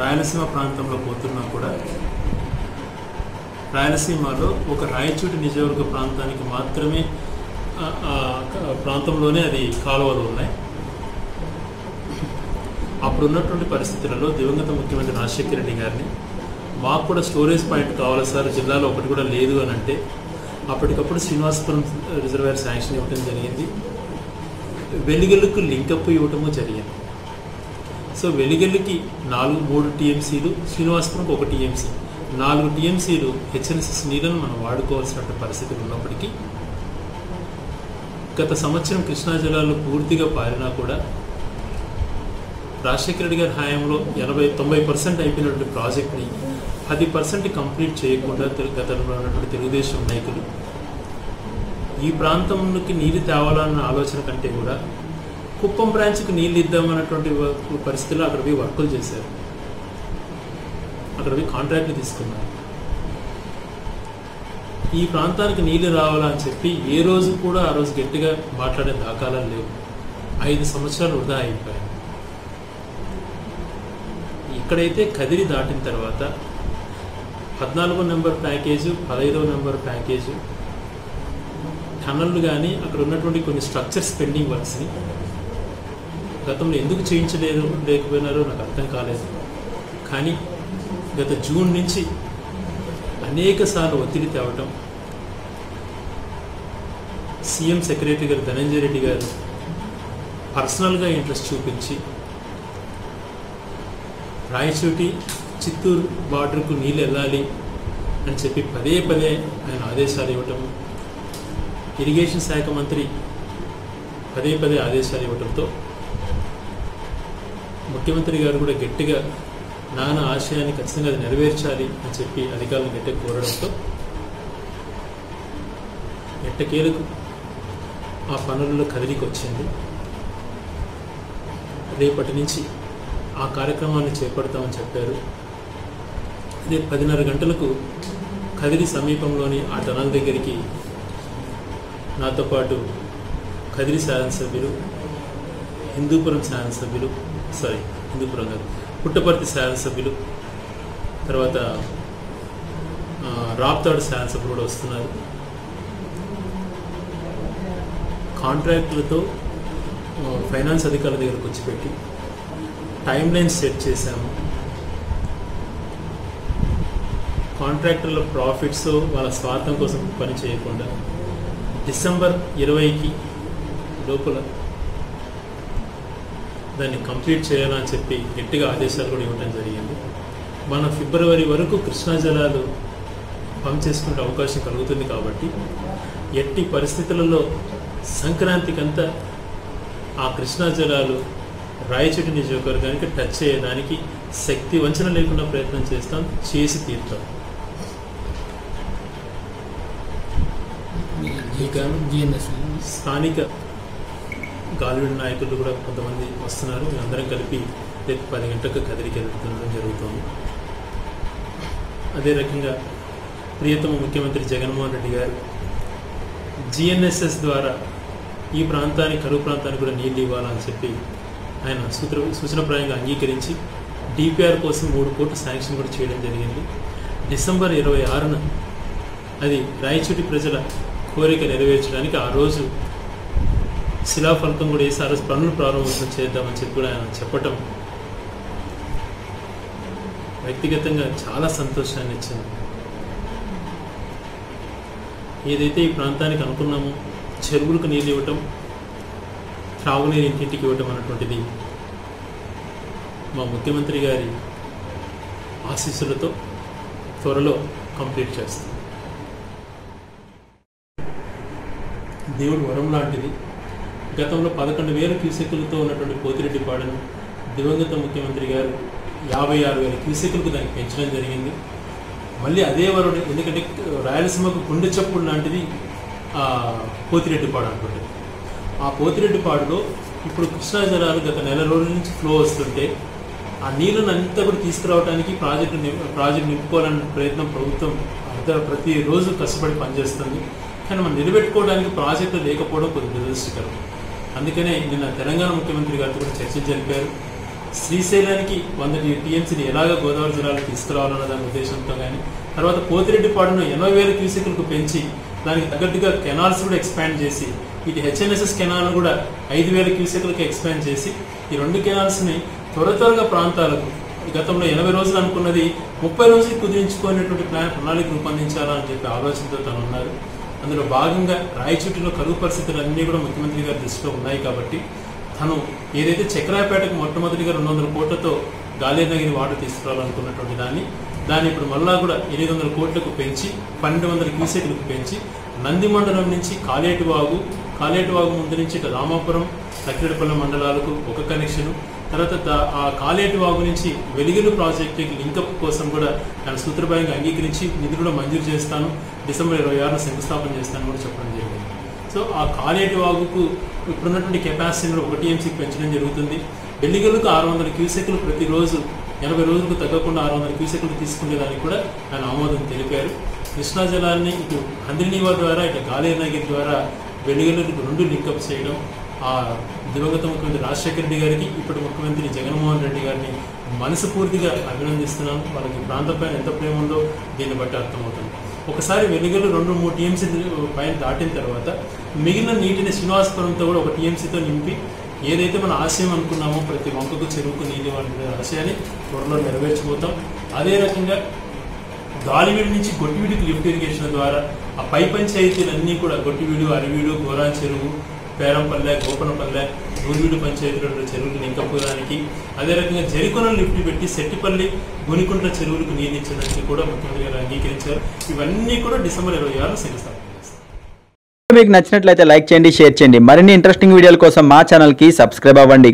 రాయలసీమ ప్రాంతంలో పోతున్నా కూడా రాయలసీమలో ఒక రాయచూటి నిజవర్గ ప్రాంతానికి మాత్రమే ప్రాంతంలోనే అది కాలువలు ఉన్నాయి. అప్పుడు ఉన్నటువంటి పరిస్థితులలో దివంగత ముఖ్యమంత్రి రాజశేఖర రెడ్డి గారిని మాకు కూడా స్టోరేజ్ పాయింట్ కావాలి సార్ జిల్లాలో ఒకటి కూడా లేదు అని అంటే అప్పటికప్పుడు శ్రీనివాసపురం రిజర్వేర్ శాంక్షన్ ఇవ్వడం జరిగింది. వెలుగులకు లింకప్ ఇవ్వటము జరిగింది. సో వెలిగెల్లుకి నాలుగు మూడు టీఎంసీలు శ్రీనివాసపురంకి ఒక టీఎంసీ. నాలుగు టీఎంసీలు హెచ్ఎన్ఎస్ఎస్ నీళ్ళను మనం వాడుకోవాల్సిన పరిస్థితులు ఉన్నప్పటికీ గత సంవత్సరం కృష్ణా జిల్లాలో పూర్తిగా పారినా కూడా రాజశేఖర రెడ్డి గారి హయాంలో ఎనభై తొంభై పర్సెంట్ అయిపోయినటువంటి ప్రాజెక్ట్ని పది పర్సెంట్ కంప్లీట్ చేయకుండా గతంలో ఉన్నటువంటి తెలుగుదేశం నాయకులు ఈ ప్రాంతంలోకి నీరు తేవాలన్న ఆలోచన కంటే కూడా కుప్పం బ్రాంచ్కి నీళ్ళు ఇద్దామన్నటువంటి పరిస్థితిలో పరిస్థితుల్లో అక్కడ పోయి వర్కులు చేశారు. అక్కడ పోయి కాంట్రాక్ట్లు తీసుకున్నారు. ఈ ప్రాంతానికి నీళ్ళు రావాలని చెప్పి ఏ రోజు కూడా ఆ రోజు గట్టిగా మాట్లాడే దాఖలాలు లేవు. ఐదు సంవత్సరాలు వృధా అయిపోయాయి. ఇక్కడైతే కదిరి దాటిన తర్వాత పద్నాలుగో నెంబర్ ప్యాకేజు పదహైదవ నెంబర్ ప్యాకేజు టన్నళ్ళు కానీ అక్కడ ఉన్నటువంటి కొన్ని స్ట్రక్చర్స్ పెండింగ్ వర్క్స్ని గతంలో ఎందుకు చేయించలేదు లేకపోయినారో నాకు అర్థం కాలేదు. కానీ గత జూన్ నుంచి అనేక సార్లు ఒత్తిడి తేవటం సీఎం సెక్రటరీ గారు ధనంజయ రెడ్డి గారు పర్సనల్గా ఇంట్రెస్ట్ చూపించి రాయచోటి చిత్తూరు బార్డర్కు నీళ్ళు వెళ్ళాలి అని చెప్పి పదే పదే ఆయన ఆదేశాలు ఇవ్వటం ఇరిగేషన్ శాఖ మంత్రి పదే పదే ఆదేశాలు ఇవ్వటంతో ముఖ్యమంత్రి గారు కూడా గట్టిగా నాన్న ఆశయాన్ని ఖచ్చితంగా అది నెరవేర్చాలి అని చెప్పి అధికారులను గట్టిగా కోరడంతో ఎట్టకేలకు ఆ పనులలో కదిలికి వచ్చింది. రేపటి నుంచి ఆ కార్యక్రమాన్ని చేపడతామని చెప్పారు. అదే పదిన్నర గంటలకు కదిరి సమీపంలోని ఆ టనల్ దగ్గరికి నాతో పాటు కదిరి శాసనసభ్యులు హిందూపురం శాసనసభ్యులు సారీ హిందూపురం కాదు పుట్టపర్తి శాసనసభ్యులు తర్వాత రాప్తాడు శాసనసభ్యులు కూడా వస్తున్నారు. కాంట్రాక్టులతో ఫైనాన్స్ అధికారుల దగ్గరకు వచ్చి పెట్టి టైం లైన్ సెట్ చేశాము. కాంట్రాక్టర్ల ప్రాఫిట్స్ వాళ్ళ స్వార్థం కోసం పని చేయకుండా డిసెంబర్ ఇరవైకి లోపల దాన్ని కంప్లీట్ చేయాలని చెప్పి గట్టిగా ఆదేశాలు కూడా ఇవ్వడం జరిగింది. మన ఫిబ్రవరి వరకు కృష్ణా జలాలు పంప్ చేసుకునే అవకాశం కలుగుతుంది కాబట్టి ఎట్టి పరిస్థితులలో సంక్రాంతికంతా ఆ కృష్ణా జలాలు రాయచోటి నియోజకవర్గానికి టచ్ అయ్యేదానికి శక్తి వంచన లేకుండా ప్రయత్నం చేస్తాం చేసి తీరుతాం. స్థానిక గాలివీడు నాయకులు కూడా కొంతమంది వస్తున్నారు. అందరం కలిపి రేపు పది గంటలకు కదిలికి వెళ్తుండడం జరుగుతోంది. అదే రకంగా ప్రియతమ ముఖ్యమంత్రి జగన్మోహన్ రెడ్డి గారు జిఎన్ఎస్ఎస్ ద్వారా ఈ ప్రాంతానికి కరువు ప్రాంతానికి కూడా నీళ్ళు ఇవ్వాలని చెప్పి ఆయన సూత్ర సూచనప్రాయంగా అంగీకరించి డిపిఆర్ కోసం మూడు కోట్లు శాంక్షన్ కూడా చేయడం జరిగింది. డిసెంబర్ ఇరవై ఆరున అది రాయచూటి ప్రజల కోరిక నెరవేర్చడానికి ఆ రోజు శిలాఫలకం కూడా ఈసారి పనులు ప్రారంభం చేద్దామని చెప్పి కూడా ఆయన చెప్పటం వ్యక్తిగతంగా చాలా సంతోషాన్ని ఇచ్చింది. ఏదైతే ఈ ప్రాంతానికి అనుకున్నామో చెరువులకు నీళ్ళు ఇవ్వటం త్రాగునీరు ఇంటింటికి ఇవ్వటం అన్నటువంటిది మా ముఖ్యమంత్రి గారి ఆశీస్సులతో త్వరలో కంప్లీట్ చేస్తాం. దేవుడు వరం లాంటిది. గతంలో పదకొండు వేల క్యూసెక్కులతో ఉన్నటువంటి పోతిరెడ్డి పాడను దివంగత ముఖ్యమంత్రి గారు యాభై ఆరు వేల క్యూసెక్కులకు దాన్ని పెంచడం జరిగింది. మళ్ళీ అదే వరుడు ఎందుకంటే రాయలసీమకు గుండె చప్పుడు లాంటిది ఆ పోతిరెడ్డిపాడు అనుకుంటుంది. ఆ పోతిరెడ్డిపాడులో ఇప్పుడు కృష్ణా జలాలు గత నెల రోజుల నుంచి ఫ్లో వస్తుంటే ఆ నీళ్ళను అంతా కూడా తీసుకురావడానికి ప్రాజెక్టు ప్రాజెక్టు నింపుకోవాలనే ప్రయత్నం ప్రభుత్వం అంతా ప్రతిరోజు కష్టపడి పనిచేస్తుంది. కానీ మనం నిలబెట్టుకోవడానికి ప్రాజెక్టు లేకపోవడం కొంచెం దురదృష్టకరం. అందుకనే నిన్న తెలంగాణ ముఖ్యమంత్రి గారితో కూడా చర్చలు జరిపారు. శ్రీశైలానికి వంద టీఎంసీని ఎలాగ గోదావరి జిల్లాలో తీసుకురావాలన్న దాని ఉద్దేశంతో కానీ తర్వాత పోతిరెడ్డిపాడును ఎనభై వేల క్యూసెక్లకు పెంచి దానికి తగ్గట్టుగా కెనాల్స్ కూడా ఎక్స్పాండ్ చేసి ఇటు హెచ్ఎన్ఎస్ఎస్ కెనాల్ కూడా ఐదు వేల క్యూసెక్లకు ఎక్స్పాండ్ చేసి ఈ రెండు కెనాల్స్ని త్వర త్వరగా ప్రాంతాలకు గతంలో ఎనభై రోజులు అనుకున్నది ముప్పై రోజులు కుదిరించుకునేటువంటి ప్లాన్ ప్రణాళిక రూపొందించాలని చెప్పి ఆలోచనతో తను ఉన్నారు అందులో భాగంగా రాయచూటిలో కరువు పరిస్థితులు అన్నీ కూడా ముఖ్యమంత్రి గారి దృష్టిలో ఉన్నాయి కాబట్టి తను ఏదైతే చక్రాయపేటకు మొట్టమొదటిగా రెండు వందల కోట్లతో గాలేనగిరి వాటర్ తీసుకురావాలనుకున్నటువంటి దాన్ని దాన్ని ఇప్పుడు మళ్ళా కూడా ఎనిమిది వందల కోట్లకు పెంచి పన్నెండు వందల క్యూసెక్లకు పెంచి నంది మండలం నుంచి కాలేటివాగు కాలేటివాగు ముందు నుంచి రామాపురం లక్కిరెడ్డిపల్లి మండలాలకు ఒక కనెక్షను తర్వాత దా- ఆ కాలేటి వాగు నుంచి వెలుగులు ప్రాజెక్టుకి లింకప్ కోసం కూడా ఆయన సూత్రప్రాయంగా అంగీకరించి నిధులు కూడా మంజూరు చేస్తాను. డిసెంబర్ ఇరవై ఆరున శంకుస్థాపన చేస్తాను కూడా చెప్పడం జరిగింది. సో ఆ కాలేటి వాగుకు ఇప్పుడున్నటువంటి కెపాసిటీని ఒకటి ఒక టీఎంసీకి పెంచడం జరుగుతుంది. వెలుగులకు ఆరు వందల క్యూసెక్లు ప్రతిరోజు ఎనభై రోజులకు తగ్గకుండా ఆరు వందల క్యూసెక్లు తీసుకునేదానికి కూడా ఆయన ఆమోదం తెలిపారు. కృష్ణా జలాన్ని ఇటు హంద్రినీవా ద్వారా ఇటు గాలేనగిరి ద్వారా వెలుగులకు రెండు లింకప్ చేయడం ఆ దివంగత ముఖ్యమంత్రి రాజశేఖర రెడ్డి గారికి ఇప్పుడు ముఖ్యమంత్రి జగన్మోహన్ రెడ్డి గారిని మనస్ఫూర్తిగా అభినందిస్తున్నాను. వాళ్ళకి ప్రాంతంపైన ఎంత ప్రేమ ఉందో దీన్ని బట్టి అర్థమవుతుంది. ఒకసారి వెలుగులు రెండు మూడు టీఎంసీ పైన దాటిన తర్వాత మిగిలిన నీటిని శ్రీనివాసపురంతో కూడా ఒక టీఎంసీతో నింపి ఏదైతే మన ఆశయం అనుకున్నామో ప్రతి వంకకు చెరువుకు నీళ్ళు వంటి ఆశయాన్ని త్వరలో నెరవేర్చిపోతాం అదే రకంగా గాలివీడి నుంచి గొట్టివీడికి లిఫ్ట్ ఇరిగేషన్ ద్వారా ఆ పై పంచాయతీలన్నీ కూడా గొట్టివీడు అరివీడు గోరా చెరువు పేరంపల్లె గోపనపల్లె నూరివీడు పంచాయతీల చెరువులు నింకపోవడానికి అదే రకంగా జరికొన లిఫ్ట్ పెట్టి సెట్టిపల్లి గునికుంట చెరువులకు నీళ్ళు కూడా ముఖ్యమంత్రి గారు అంగీకరించారు. ఇవన్నీ కూడా డిసెంబర్ ఇరవై ఆరున శంకుస్థాపన మీకు నచ్చినట్లయితే లైక్ చేయండి షేర్ చేయండి. మరిన్ని ఇంట్రెస్టింగ్ వీడియోల కోసం మా ఛానల్కి సబ్స్క్రైబ్ అవ్వండి.